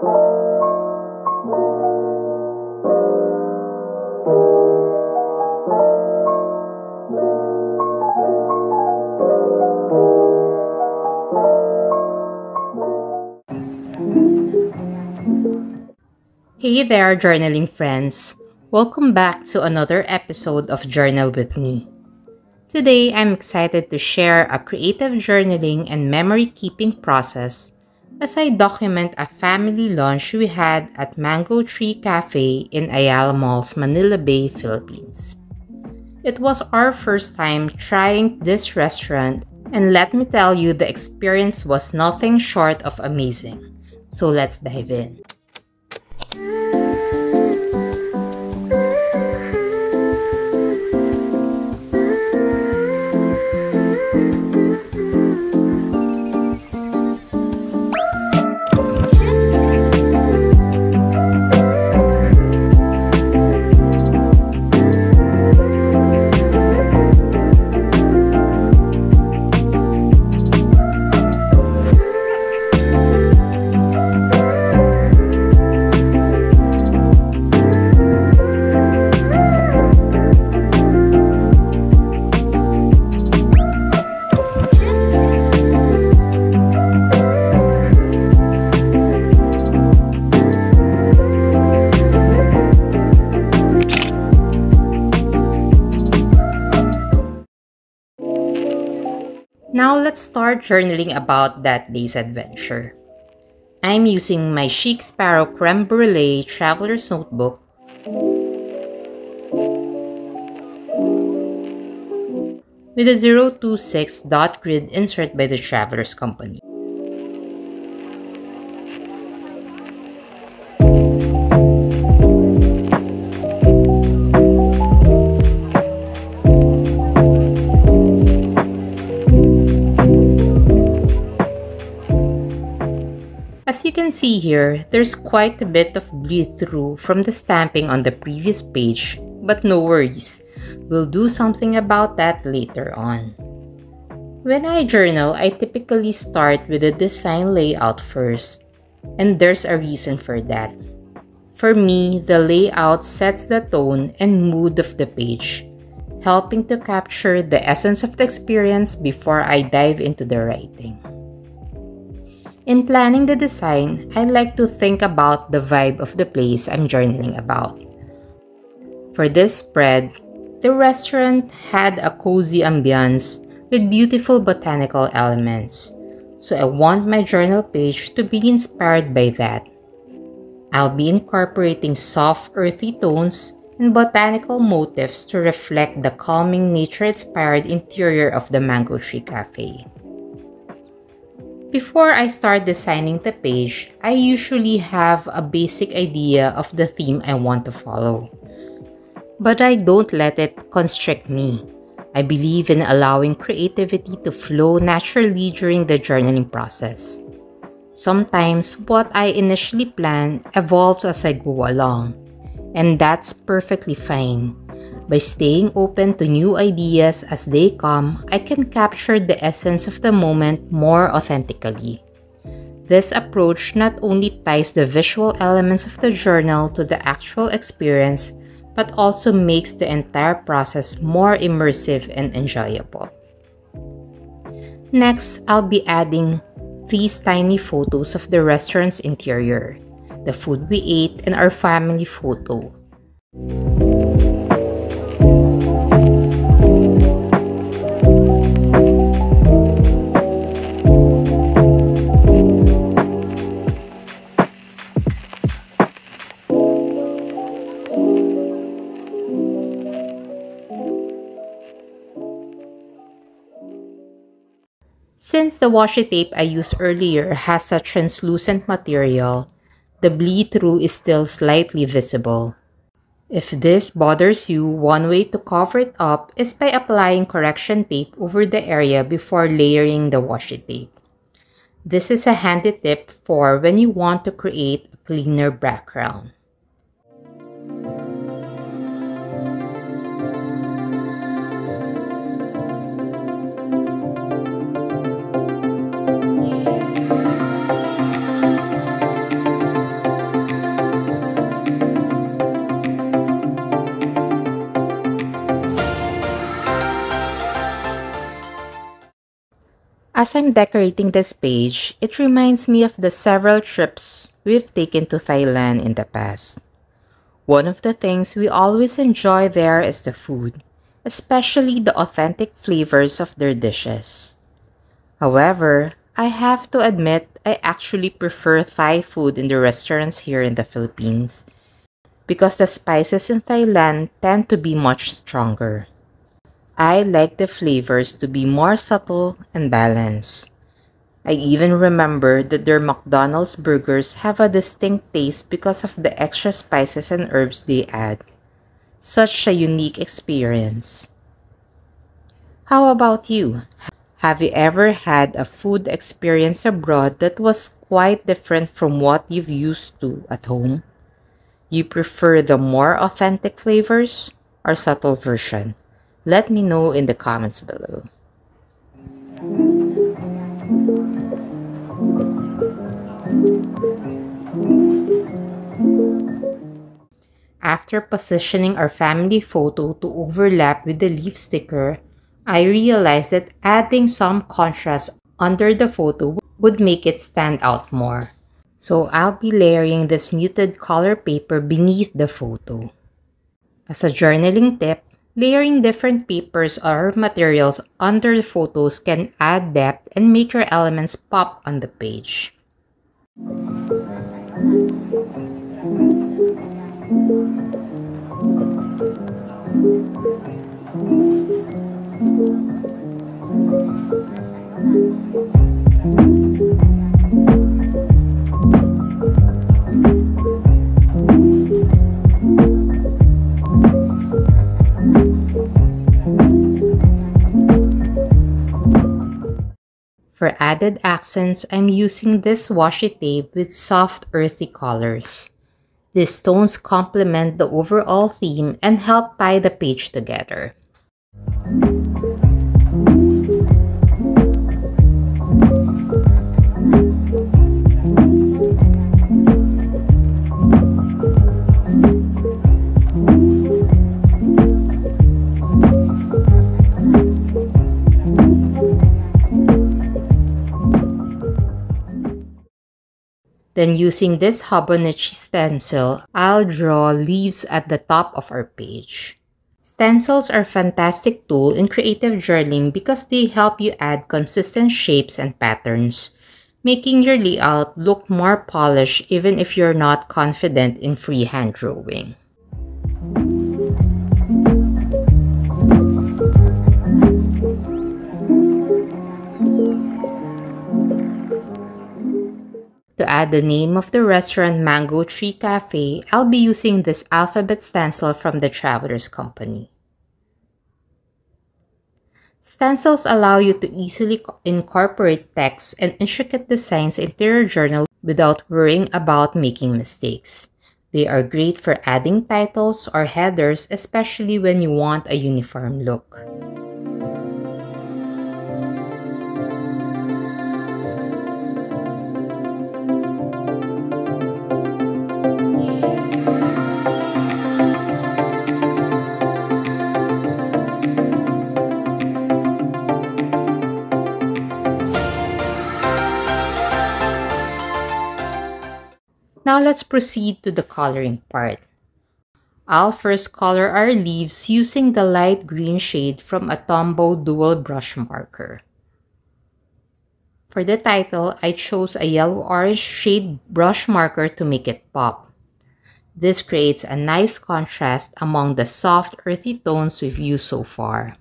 Hey there, journaling friends. Welcome back to another episode of Journal with Me. Today, I'm excited to share a creative journaling and memory keeping process as I document a family lunch we had at Mango Tree Cafe in Ayala Malls, Manila Bay, Philippines. It was our first time trying this restaurant, and let me tell you, the experience was nothing short of amazing. So let's dive in. Now let's start journaling about that day's adventure. I'm using my Chic Sparrow Creme Brulee Traveler's Notebook with a 026 dot grid insert by the Travelers Company. As you can see here, there's quite a bit of bleed through from the stamping on the previous page, but no worries, we'll do something about that later on. When I journal, I typically start with the design layout first, and there's a reason for that. For me, the layout sets the tone and mood of the page, helping to capture the essence of the experience before I dive into the writing. In planning the design, I like to think about the vibe of the place I'm journaling about. For this spread, the restaurant had a cozy ambiance with beautiful botanical elements, so I want my journal page to be inspired by that. I'll be incorporating soft earthy tones and botanical motifs to reflect the calming nature-inspired interior of the Mango Tree Cafe. Before I start designing the page, I usually have a basic idea of the theme I want to follow. But I don't let it constrict me. I believe in allowing creativity to flow naturally during the journaling process. Sometimes what I initially plan evolves as I go along, and that's perfectly fine. By staying open to new ideas as they come, I can capture the essence of the moment more authentically. This approach not only ties the visual elements of the journal to the actual experience, but also makes the entire process more immersive and enjoyable. Next, I'll be adding these tiny photos of the restaurant's interior, the food we ate, and our family photo. The washi tape I used earlier has a translucent material, the bleed through is still slightly visible. If this bothers you, one way to cover it up is by applying correction tape over the area before layering the washi tape. This is a handy tip for when you want to create a cleaner background. As I'm decorating this page, it reminds me of the several trips we've taken to Thailand in the past. One of the things we always enjoy there is the food, especially the authentic flavors of their dishes. However, I have to admit I actually prefer Thai food in the restaurants here in the Philippines because the spices in Thailand tend to be much stronger. I like the flavors to be more subtle and balanced. I even remember that their McDonald's burgers have a distinct taste because of the extra spices and herbs they add. Such a unique experience. How about you? Have you ever had a food experience abroad that was quite different from what you've used to at home? You prefer the more authentic flavors or subtle version? Let me know in the comments below. After positioning our family photo to overlap with the leaf sticker, I realized that adding some contrast under the photo would make it stand out more. So I'll be layering this muted color paper beneath the photo. As a journaling tip, Layering different papers or materials under the photos can add depth and make your elements pop on the page. For added accents, I'm using this washi tape with soft earthy colors. These stones complement the overall theme and help tie the page together. Then using this Hobonichi stencil, I'll draw leaves at the top of our page. Stencils are a fantastic tool in creative journaling because they help you add consistent shapes and patterns, making your layout look more polished even if you're not confident in freehand drawing. Add the name of the restaurant Mango Tree Cafe, I'll be using this alphabet stencil from the Travelers Company. Stencils allow you to easily incorporate text and intricate designs into your journal without worrying about making mistakes. They are great for adding titles or headers, especially when you want a uniform look. Now let's proceed to the coloring part. I'll first color our leaves using the light green shade from a Tombow Dual Brush Marker. For the title, I chose a yellow-orange shade brush marker to make it pop. This creates a nice contrast among the soft earthy tones we've used so far.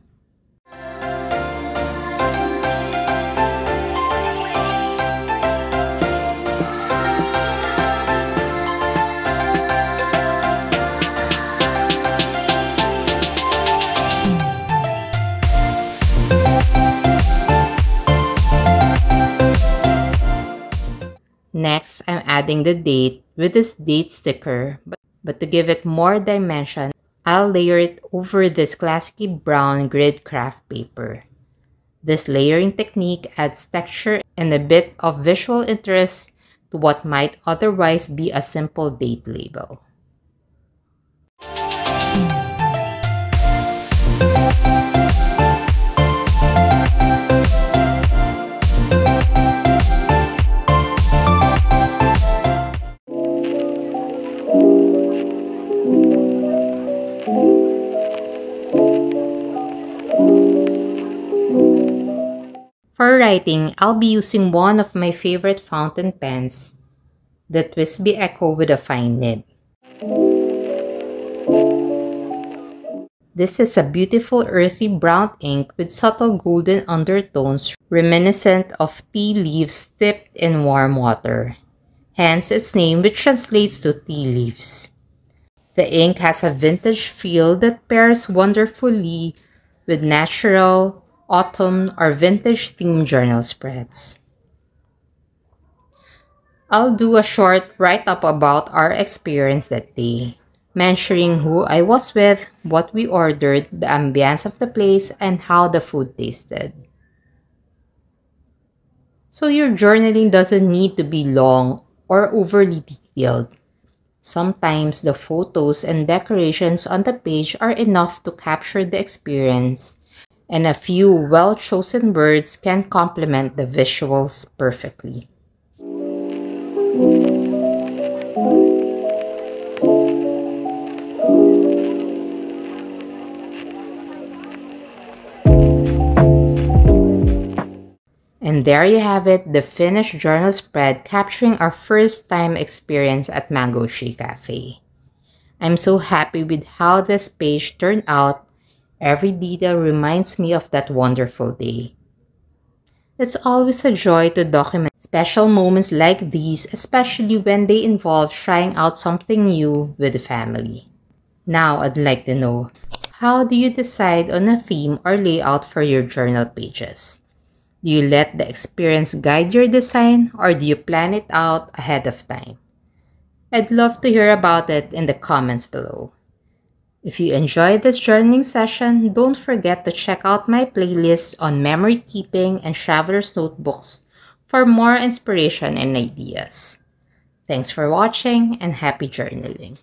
Next, I'm adding the date with this date sticker, but, to give it more dimension, I'll layer it over this classic brown grid craft paper. This layering technique adds texture and a bit of visual interest to what might otherwise be a simple date label. Writing, I'll be using one of my favorite fountain pens, the TWSBI Eco with a fine nib. This is a beautiful earthy brown ink with subtle golden undertones reminiscent of tea leaves dipped in warm water, hence its name which translates to tea leaves. The ink has a vintage feel that pairs wonderfully with natural, autumn, or vintage theme journal spreads. I'll do a short write-up about our experience that day, mentioning who I was with, what we ordered, the ambience of the place, and how the food tasted. So your journaling doesn't need to be long or overly detailed. Sometimes the photos and decorations on the page are enough to capture the experience, and a few well-chosen words can complement the visuals perfectly. And there you have it, the finished journal spread capturing our first time experience at Mango Tree Cafe. I'm so happy with how this page turned out. Every detail reminds me of that wonderful day. It's always a joy to document special moments like these, especially when they involve trying out something new with the family. Now, I'd like to know, how do you decide on a theme or layout for your journal pages? Do you let the experience guide your design or do you plan it out ahead of time? I'd love to hear about it in the comments below. If you enjoyed this journaling session, don't forget to check out my playlist on memory keeping and traveler's notebooks for more inspiration and ideas. Thanks for watching and happy journaling.